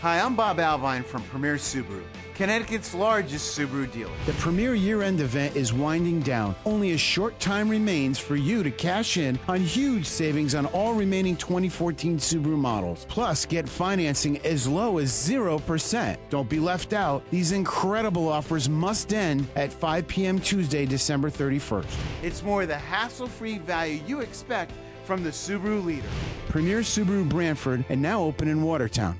Hi, I'm Bob Alvine from Premier Subaru, Connecticut's largest Subaru dealer. The premier year end event is winding down. Only a short time remains for you to cash in on huge savings on all remaining 2014 Subaru models. Plus, get financing as low as 0%. Don't be left out. These incredible offers must end at 5 p.m. Tuesday, December 31st. It's more the hassle free value you expect from the Subaru leader. Premier Subaru Branford, and now open in Watertown.